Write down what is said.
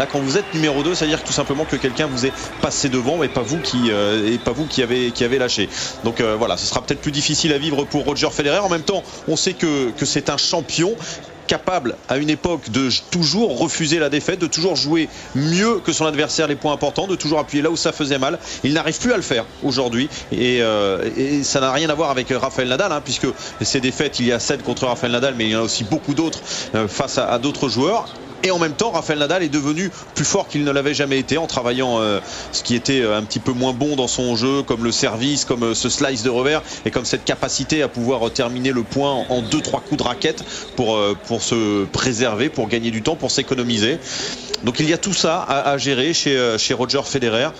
Là, quand vous êtes numéro 2, ça veut dire tout simplement que quelqu'un vous est passé devant et pas vous qui, et pas vous qui avez, lâché. Donc voilà, ce sera peut-être plus difficile à vivre pour Roger Federer. En même temps, on sait que, c'est un champion capable à une époque de toujours refuser la défaite, de toujours jouer mieux que son adversaire les points importants, de toujours appuyer là où ça faisait mal. Il n'arrive plus à le faire aujourd'hui et, et, ça n'a rien à voir avec Rafael Nadal hein, puisque ces défaites, il y a 7 contre Rafael Nadal mais il y en a aussi beaucoup d'autres face à d'autres joueurs. Et en même temps, Rafael Nadal est devenu plus fort qu'il ne l'avait jamais été en travaillant euh, ce qui était un petit peu moins bon dans son jeu, comme le service, comme euh, ce slice de revers et comme cette capacité à pouvoir terminer le point en 2-3 coups de raquette pour, euh, pour se préserver, pour gagner du temps, pour s'économiser. Donc il y a tout ça à, à gérer chez, chez Roger Federer.